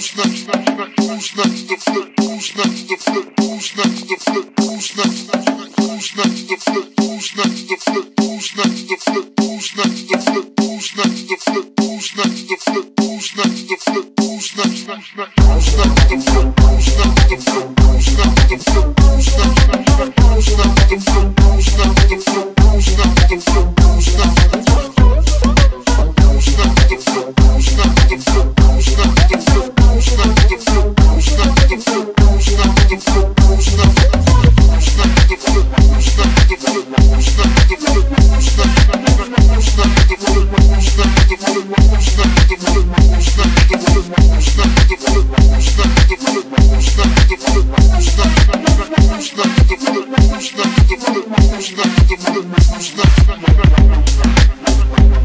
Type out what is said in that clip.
Who's next? Who's next to flip? Who's next to flip? Thank you.